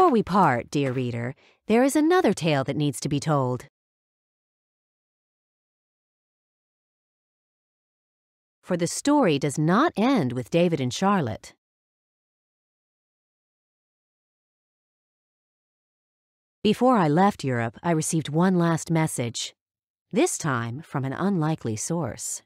Before we part, dear reader, there is another tale that needs to be told. For the story does not end with David and Charlotte. Before I left Europe, I received one last message, this time from an unlikely source.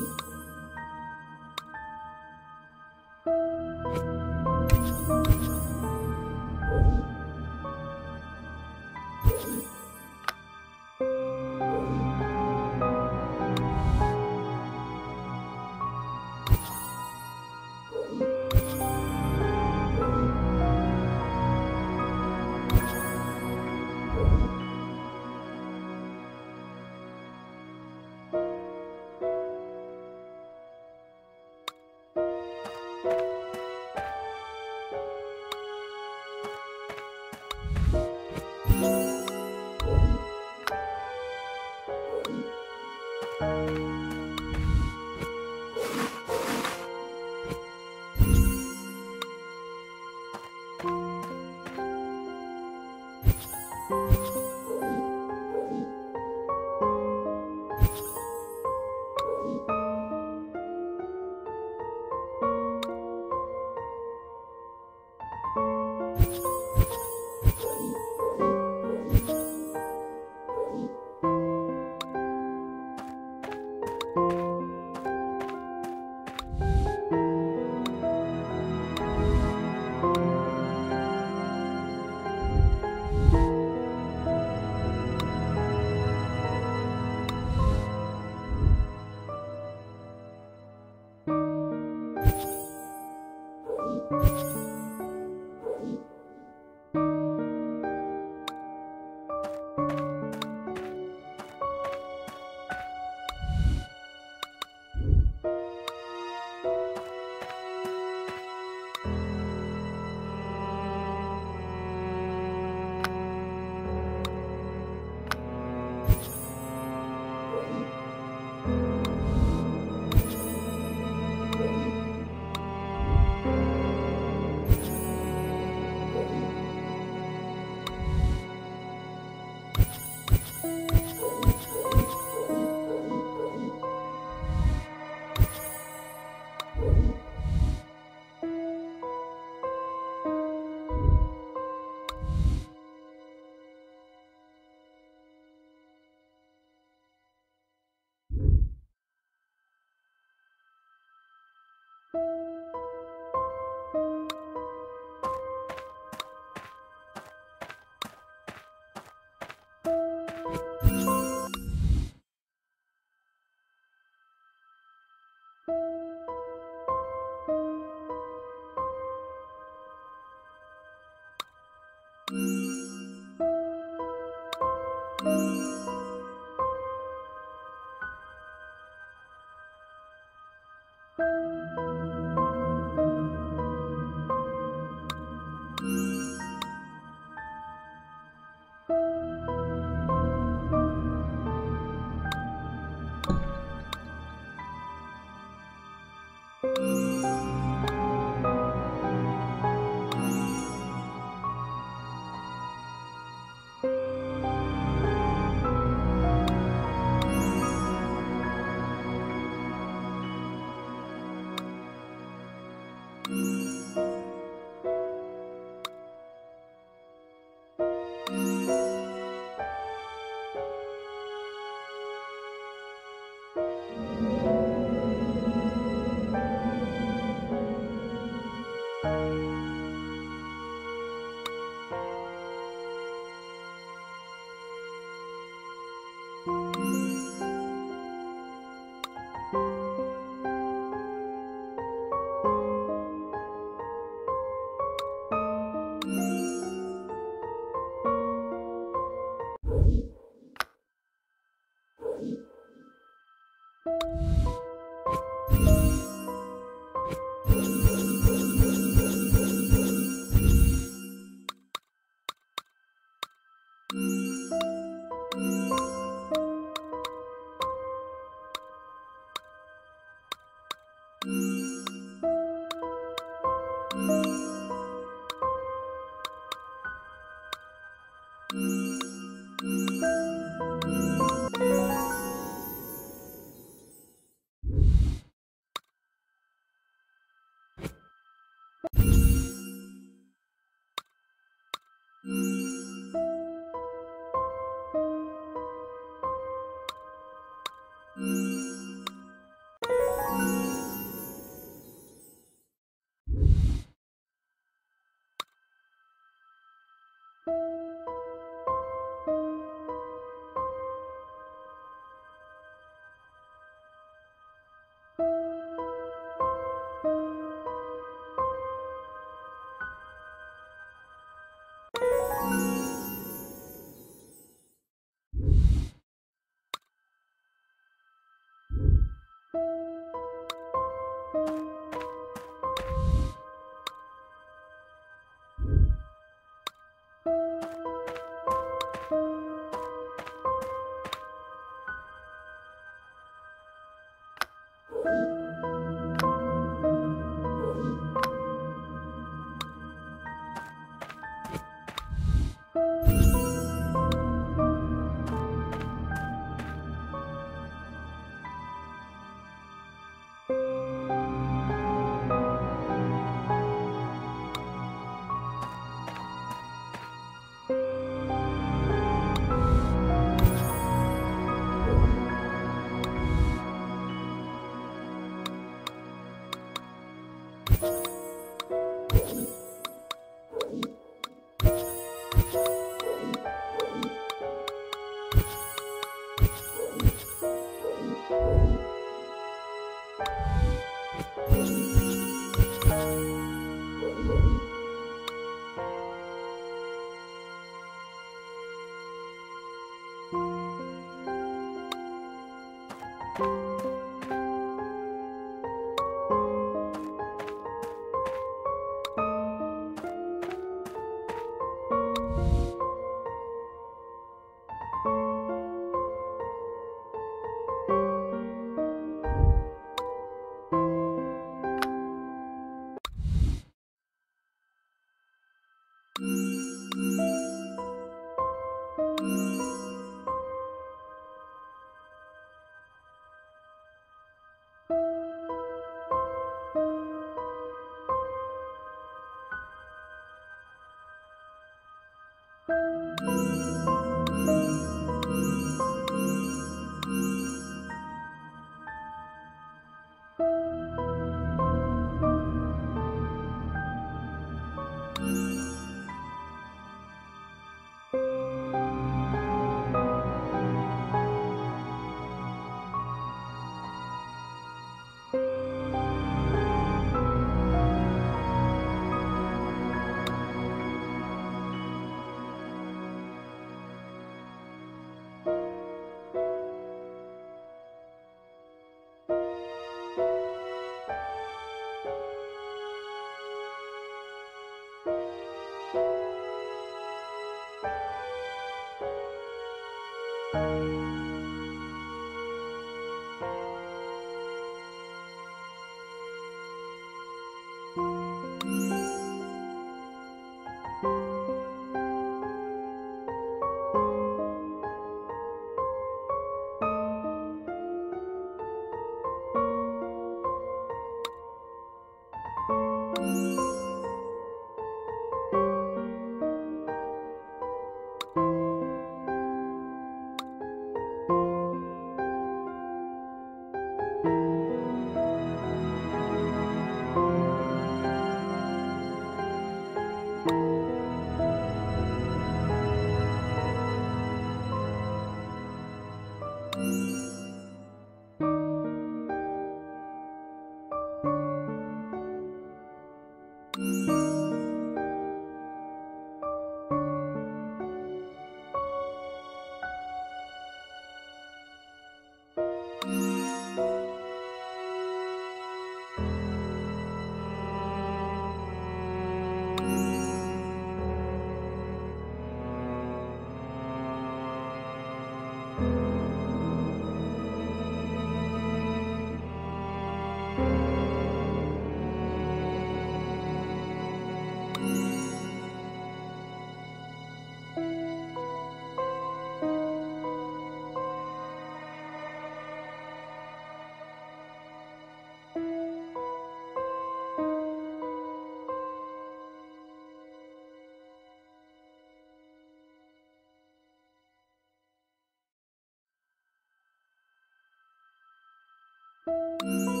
Música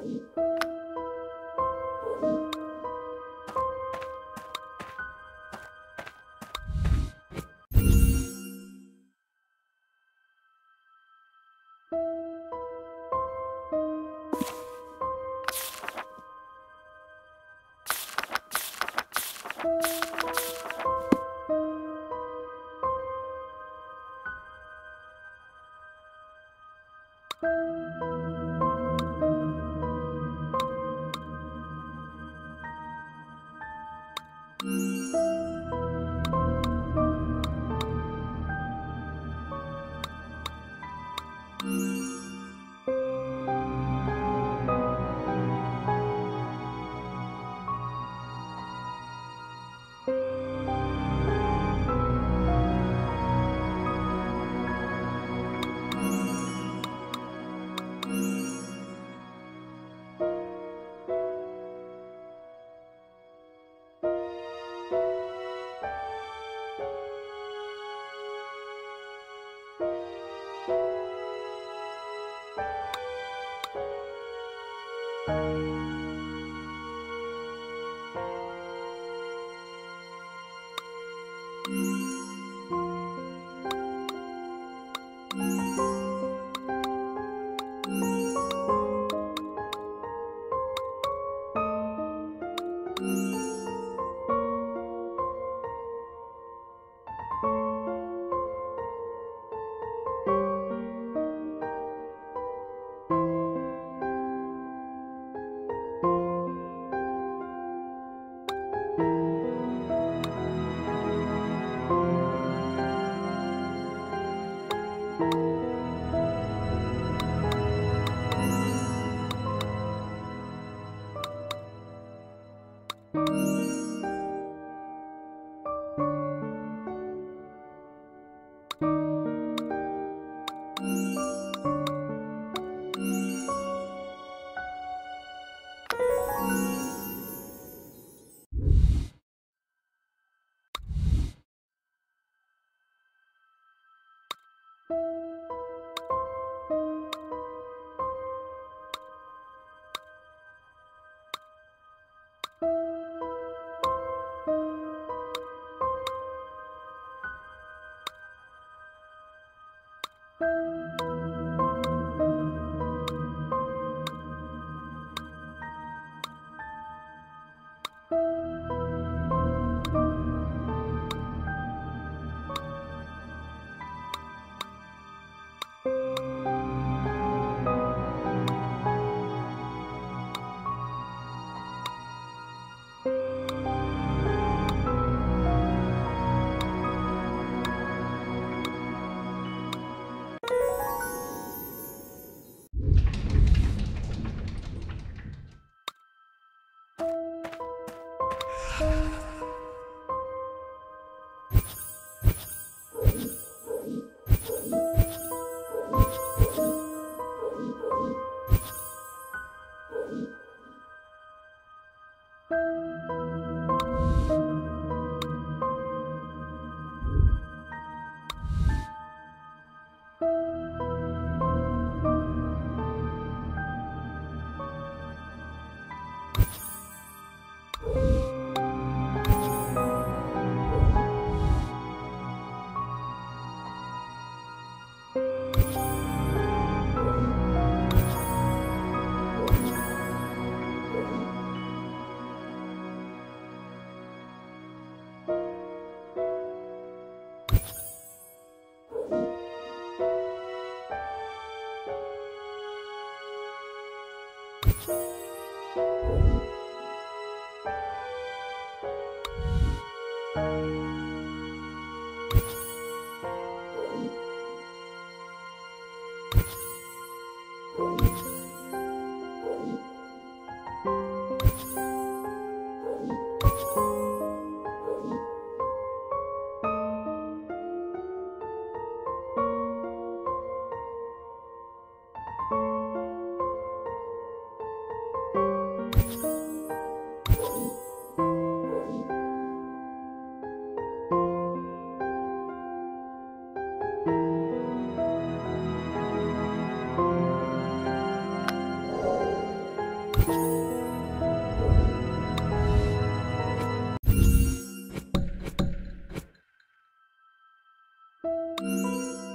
而已。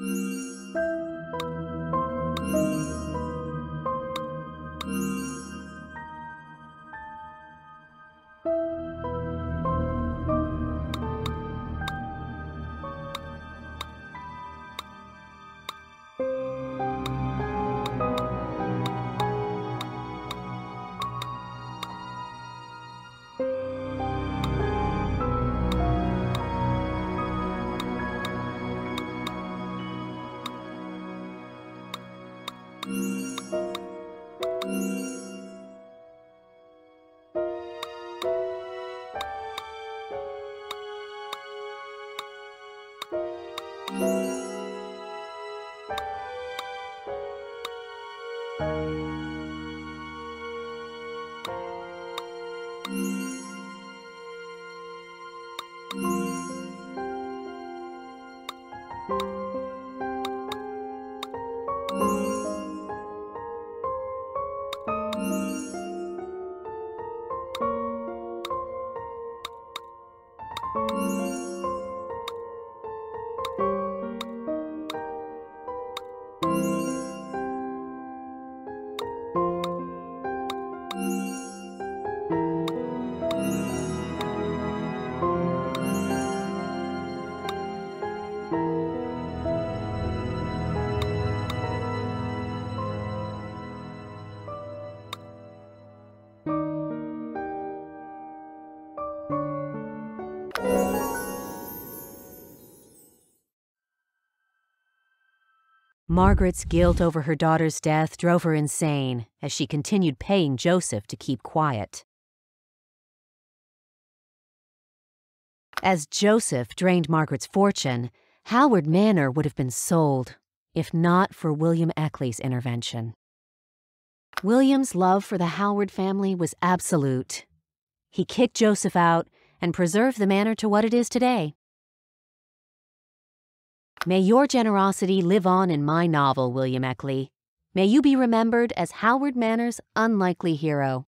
Música Margaret's guilt over her daughter's death drove her insane as she continued paying Joseph to keep quiet. As Joseph drained Margaret's fortune, Howard Manor would have been sold, if not for William Eckley's intervention. William's love for the Howard family was absolute. He kicked Joseph out and preserved the manor to what it is today. May your generosity live on in my novel, William Eckley. May you be remembered as Howard Manor's unlikely hero.